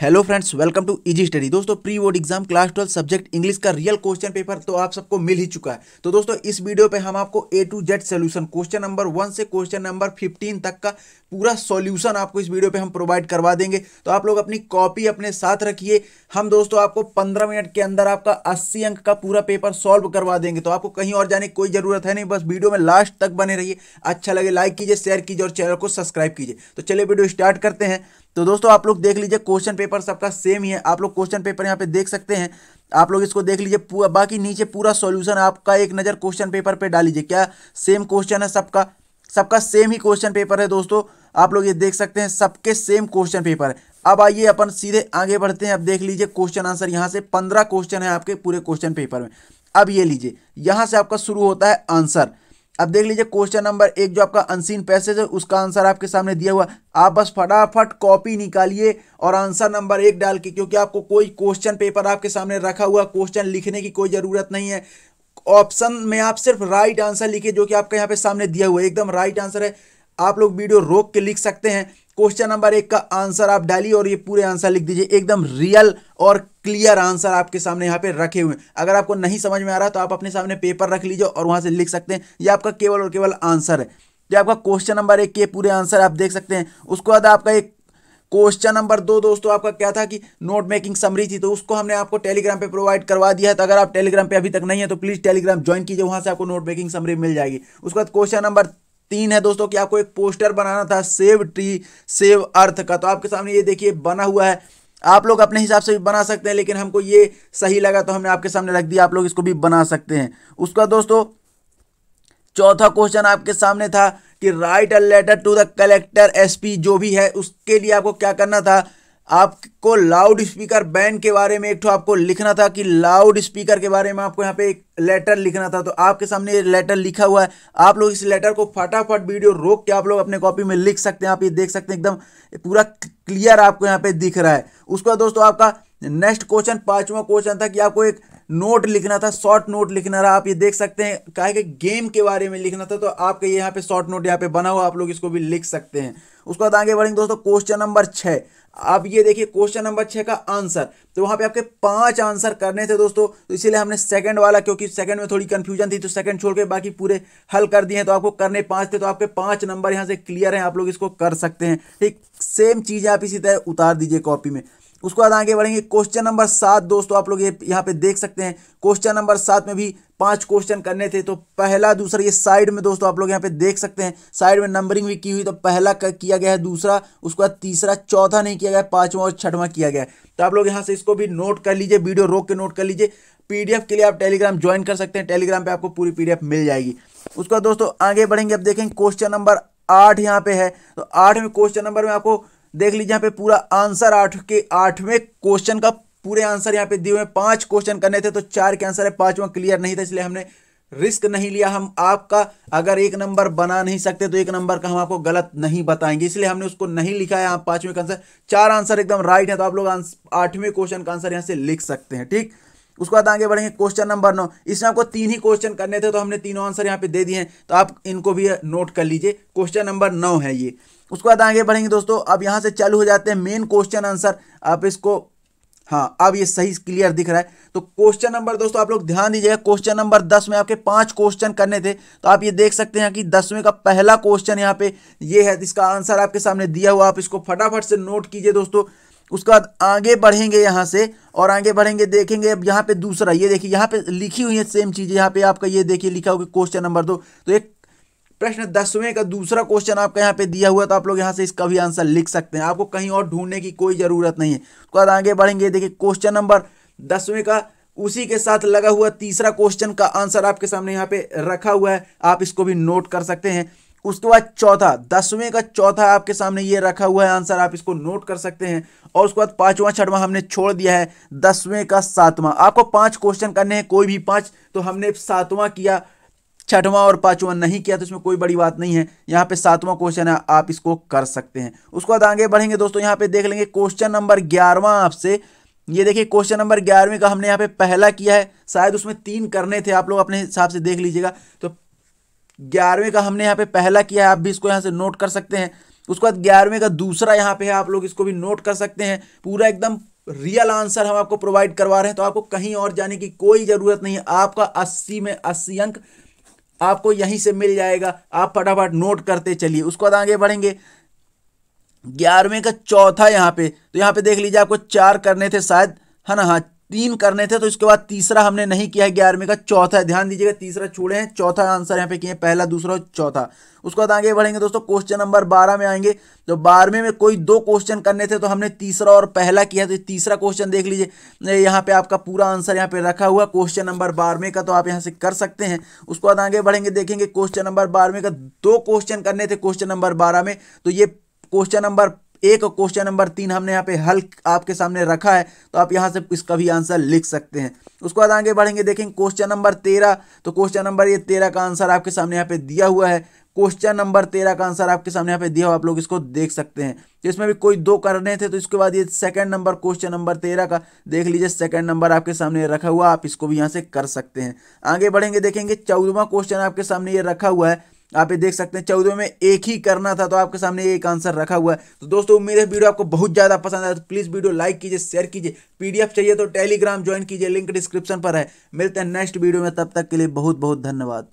Hello friends welcome to easy study दोस्तों pre board exam class twelve subject English का real question paper तो आप सबको मिल ही चुका है। तो दोस्तों, इस वीडियो पे हम आपको A to Z solution question number one से क्वेश्चन नंबर फिफ्टीन तक का पूरा सॉल्यूशन आपको इस वीडियो पे हम प्रोवाइड करवा देंगे। तो आप लोग अपनी कॉपी अपने साथ रखिए। हम दोस्तों आपको पंद्रह मिनट के अंदर आपका अस्सी अंक का पूरा पेपर सॉल्व करवा देंगे। तो आपको कहीं और जाने की कोई ज़रूरत है नहीं, बस वीडियो में लास्ट तक बने रहिए। अच्छा लगे लाइक कीजिए शेयर कीजिए और चैनल को सब्सक्राइब कीजिए। तो चलिए वीडियो स्टार्ट करते हैं। तो दोस्तों, आप लोग देख लीजिए क्वेश्चन पेपर सबका सेम ही है। आप लोग क्वेश्चन पेपर यहाँ पे देख सकते हैं। आप लोग इसको देख लीजिए, पूरा, बाकी नीचे पूरा सॉल्यूशन आपका एक नज़र क्वेश्चन पेपर पे डालीजिए। क्या सेम क्वेश्चन है सबका? सबका सेम ही क्वेश्चन पेपर है दोस्तों। आप लोग ये देख सकते हैं, सबके सेम क्वेश्चन पेपर है। अब आइए अपन सीधे आगे बढ़ते हैं। अब देख लीजिए क्वेश्चन आंसर यहाँ से पंद्रह क्वेश्चन है आपके पूरे क्वेश्चन पेपर में। अब ये लीजिए, यहाँ से आपका शुरू होता है आंसर अब देख लीजिए क्वेश्चन नंबर एक जो आपका अनसीन पैसेज है, उसका आंसर आपके सामने दिया हुआ आप बस फटाफट कॉपी निकालिए और आंसर नंबर एक डाल के, क्योंकि आपको कोई क्वेश्चन पेपर आपके सामने रखा हुआ क्वेश्चन लिखने की कोई ज़रूरत नहीं है। ऑप्शन में आप सिर्फ़ राइट आंसर लिखिए, जो कि आपका यहाँ पे सामने दिया हुआ है। एकदम राइट आंसर है। आप लोग वीडियो रोक के लिख सकते हैं। क्वेश्चन नंबर एक का आंसर आप डालिए और ये पूरे आंसर लिख दीजिए। एकदम रियल और क्लियर आंसर आपके सामने यहाँ पे रखे हुए हैं। अगर आपको नहीं समझ में आ रहा तो आप अपने सामने पेपर रख लीजिए और वहाँ से लिख सकते हैं। ये आपका केवल और केवल आंसर है। ये आपका क्वेश्चन नंबर एक के पूरे आंसर आप देख सकते हैं। उसके बाद आपका एक क्वेश्चन नंबर दो दोस्तों, आपका क्या था कि नोट मेकिंग समरी थी तो उसको हमने आपको टेलीग्राम पे प्रोवाइड करवा दिया है। तो अगर आप टेलीग्राम पे अभी तक नहीं है तो प्लीज़ टेलीग्राम ज्वाइन कीजिए। वहाँ से आपको नोट मेकिंग समरी मिल जाएगी। उसके बाद क्वेश्चन नंबर तीन है दोस्तों कि आपको एक पोस्टर बनाना था, सेव ट्री, सेव अर्थ का। तो आपके सामने ये देखिए, बना हुआ है। आप लोग अपने हिसाब से भी बना सकते हैं, लेकिन हमको ये सही लगा तो हमने आपके सामने रख दिया, आप लोग इसको भी बना सकते हैं। उसका दोस्तों, चौथा क्वेश्चन आपके सामने था कि write a letter to the collector SP जो भी है, उसके लिए आपको क्या करना था? आपको लाउड स्पीकर बैन के बारे में एक तो आपको लिखना था कि लाउड स्पीकर के बारे में आपको यहाँ पे एक लेटर लिखना था। तो आपके सामने ये लेटर लिखा हुआ है। आप लोग इस लेटर को फटाफट वीडियो रोक के आप लोग अपने कॉपी में लिख सकते हैं। आप ये देख सकते हैं एकदम पूरा क्लियर आपको यहाँ पे दिख रहा है। उसके बाद दोस्तों आपका नेक्स्ट क्वेश्चन पांचवा क्वेश्चन था कि आपको एक नोट लिखना था, शॉर्ट नोट लिखना रहा। आप ये देख सकते हैं, कहा कि गेम के बारे में लिखना था तो आपके यहाँ पे शॉर्ट नोट यहाँ पे बना हुआ, आप लोग इसको भी लिख सकते हैं। उसके बाद आगे बढ़ेंगे दोस्तों, क्वेश्चन नंबर छः आप ये देखिए, क्वेश्चन नंबर छः का आंसर। तो वहाँ पे आपके पाँच आंसर करने थे दोस्तों तो इसीलिए हमने सेकंड वाला, क्योंकि सेकंड में थोड़ी कंफ्यूजन थी तो सेकंड छोड़ के बाकी पूरे हल कर दिए तो आपको करने पाँच थे तो आपके पाँच नंबर यहाँ से क्लियर हैं, आप लोग इसको कर सकते हैं। ठीक सेम चीज़ आप इसी तरह उतार दीजिए कॉपी में। उसके बाद आगे बढ़ेंगे। क्वेश्चन नंबर सात, दोस्तों, आप लोग ये यहाँ पे देख सकते हैं। क्वेश्चन नंबर सात में भी पाँच क्वेश्चन करने थे तो पहला, दूसरा, ये साइड में दोस्तों आप लोग यहाँ पे देख सकते हैं। साइड में नंबरिंग भी की हुई तो पहला किया गया है दूसरा, उसके बाद तीसरा, चौथा नहीं किया गया, पांचवा और छठवां किया गया तो आप लोग यहाँ से इसको भी नोट कर लीजिए वीडियो रोक के नोट कर लीजिए। पीडीएफ के लिए आप टेलीग्राम ज्वाइन कर सकते हैं। टेलीग्राम पे आपको पूरी पीडीएफ मिल जाएगी। उसके बाद दोस्तों आगे बढ़ेंगे, अब देखेंगे क्वेश्चन नंबर आठ यहाँ पे है। तो आठ में क्वेश्चन नंबर में आपको देख लीजिए यहाँ पे पूरा आंसर आठ के आठवें क्वेश्चन का पूरे आंसर यहाँ पे दिए हुए पाँच क्वेश्चन करने थे तो चार के आंसर है, पांचवा क्लियर नहीं था, इसलिए हमने रिस्क नहीं लिया। हम आपका अगर एक नंबर बना नहीं सकते तो एक नंबर का हम आपको गलत नहीं बताएँगे। इसलिए हमने उसको नहीं लिखा है पाँचवें का आंसर चार आंसर एकदम राइट है तो आप लोग आठवें क्वेश्चन का आंसर यहाँ से लिख सकते हैं, ठीक? उसके बाद आगे बढ़ेंगे क्वेश्चन नंबर नौ। इसमें आपको तीन ही क्वेश्चन करने थे तो हमने तीनों आंसर यहाँ पे दे दिए हैं। तो आप इनको भी नोट कर लीजिए। क्वेश्चन नंबर नौ है ये। उसके बाद आगे बढ़ेंगे दोस्तों। अब यहाँ से चालू हो जाते हैं मेन क्वेश्चन आंसर आप इसको हाँ अब ये सही क्लियर दिख रहा है। तो क्वेश्चन नंबर दोस्तों, आप लोग ध्यान दीजिएगा क्वेश्चन नंबर दस में आपके पाँच क्वेश्चन करने थे। तो आप ये देख सकते हैं कि दसवें का पहला क्वेश्चन यहाँ पे ये है इसका आंसर आपके सामने दिया हुआ आप इसको फटाफट से नोट कीजिए दोस्तों। उसके बाद आगे बढ़ेंगे यहाँ से और आगे बढ़ेंगे, देखेंगे अब यहाँ पे दूसरा, ये देखिए, यहाँ पे लिखी हुई है सेम चीज़, यहाँ पे आपका ये देखिए लिखा होगा क्वेश्चन नंबर दो। तो एक प्रश्न दसवें का दूसरा क्वेश्चन आपका यहाँ पे दिया हुआ तो आप लोग यहाँ से इसका भी आंसर लिख सकते हैं। आपको कहीं और ढूँढने की कोई ज़रूरत नहीं है। उसके बाद आगे बढ़ेंगे, देखिए क्वेश्चन नंबर दसवें का, उसी के साथ लगा हुआ तीसरा क्वेश्चन का आंसर आपके सामने यहाँ पे रखा हुआ है। आप इसको भी नोट कर सकते हैं। उसके बाद चौथा, दसवें का चौथा आपके सामने ये रखा हुआ है आंसर, आप इसको नोट कर सकते हैं। और उसके बाद पांचवा, छठवां हमने छोड़ दिया है, दसवें का सातवां। आपको पाँच क्वेश्चन करने हैं, कोई भी पाँच तो हमने सातवां किया, छठवां और पांचवा नहीं किया तो इसमें कोई बड़ी बात नहीं है। यहाँ पे सातवां क्वेश्चन है, आप इसको कर सकते हैं। उसके बाद आगे बढ़ेंगे, दोस्तों, यहाँ पे देख लेंगे क्वेश्चन नंबर ग्यारहवा आपसे। ये देखिए क्वेश्चन नंबर ग्यारहवीं का हमने यहाँ पे पहला किया है, शायद उसमें तीन करने थे, आप लोग अपने हिसाब से देख लीजिएगा। तो ग्यारहवीं का हमने यहाँ पे पहला किया है, आप भी इसको यहाँ से नोट कर सकते हैं। उसके बाद ग्यारहवें का दूसरा यहाँ पे है, आप लोग इसको भी नोट कर सकते हैं। पूरा एकदम रियल आंसर हम आपको प्रोवाइड करवा रहे हैं तो आपको कहीं और जाने की कोई ज़रूरत नहीं है। आपका अस्सी में अस्सी अंक आपको यहीं से मिल जाएगा। आप फटाफट नोट करते चलिए। उसके बाद आगे बढ़ेंगे। ग्यारहवें का चौथा यहाँ पे तो यहाँ पे देख लीजिए आपको चार करने थे शायद। है ना हाँ तीन करने थे तो इसके बाद तीसरा हमने नहीं किया है ग्यारहवें का, चौथा ध्यान दीजिएगा, तीसरा छोड़े हैं, चौथा आंसर यहाँ पे किए पहला, दूसरा चौथा। उसके बाद आगे बढ़ेंगे दोस्तों क्वेश्चन नंबर बारह में आएँगे। तो बारहवें में कोई दो क्वेश्चन करने थे तो हमने तीसरा और पहला किया तो तीसरा क्वेश्चन देख लीजिए। यहाँ पे आपका पूरा आंसर यहाँ पे रखा हुआ क्वेश्चन नंबर बारहवें का तो आप यहाँ से कर सकते हैं। उसके बाद आगे बढ़ेंगे, देखेंगे क्वेश्चन नंबर बारहवें का दो क्वेश्चन करने थे क्वेश्चन नंबर बारह में। तो ये क्वेश्चन नंबर एक क्वेश्चन नंबर तीन हमने यहाँ पे हल आपके सामने रखा है तो आप यहाँ से इसका भी आंसर लिख सकते हैं। उसके बाद आगे बढ़ेंगे, देखेंगे क्वेश्चन नंबर तेरह। तो क्वेश्चन नंबर ये तेरह का आंसर आपके सामने यहाँ पे दिया हुआ है। क्वेश्चन नंबर तेरह का आंसर आपके सामने यहाँ पे दिया हुआ आप लोग इसको देख सकते हैं। इसमें भी कोई दो करने थे तो इसके बाद ये सेकंड नंबर क्वेश्चन नंबर तेरह का, देख लीजिए सेकंड नंबर आपके सामने रखा हुआ, आप इसको भी यहाँ से कर सकते हैं। आगे बढ़ेंगे, देखेंगे चौदवा क्वेश्चन आपके सामने ये रखा हुआ है। आप ये देख सकते हैं, चौदह में एक ही करना था तो आपके सामने एक आंसर रखा हुआ है। तो दोस्तों, उम्मीद है वीडियो आपको बहुत ज़्यादा पसंद आया तो प्लीज़ वीडियो लाइक कीजिए, शेयर कीजिए। पीडीएफ चाहिए तो टेलीग्राम ज्वाइन कीजिए, लिंक डिस्क्रिप्शन पर है। मिलते हैं नेक्स्ट वीडियो में, तब तक के लिए बहुत बहुत धन्यवाद।